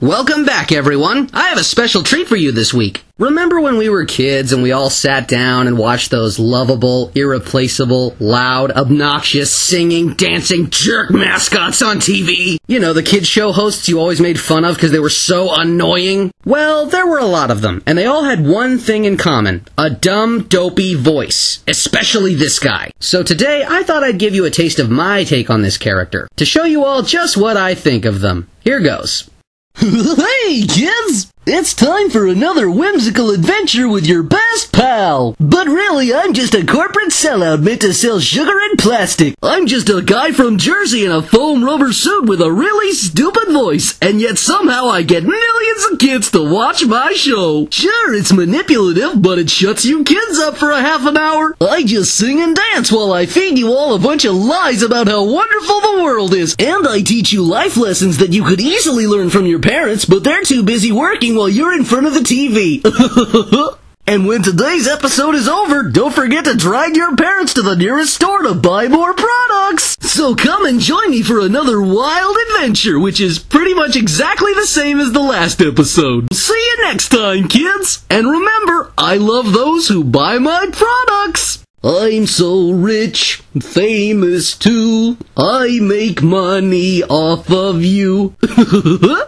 Welcome back, everyone. I have a special treat for you this week. Remember when we were kids and we all sat down and watched those lovable, irreplaceable, loud, obnoxious, singing, dancing jerk mascots on TV? You know, the kids show hosts you always made fun of because they were so annoying? Well, there were a lot of them, and they all had one thing in common. A dumb, dopey voice. Especially this guy. So today, I thought I'd give you a taste of my take on this character, to show you all just what I think of them. Here goes. hey, kids! It's time for another whimsical adventure with your best pal. But really, I'm just a corporate sellout meant to sell sugar and plastic. I'm just a guy from Jersey in a foam rubber suit with a really stupid voice, and yet somehow I get millions of kids to watch my show. Sure, it's manipulative, but it shuts you kids up for a half an hour. I just sing and dance while I feed you all a bunch of lies about how wonderful the world is, and I teach you life lessons that you could easily learn from your parents, but they're too busy working while you're in front of the TV. and when today's episode is over, don't forget to drag your parents to the nearest store to buy more products. So come and join me for another wild adventure, which is pretty much exactly the same as the last episode. See you next time, kids. And remember, I love those who buy my products. I'm so rich, famous too. I make money off of you.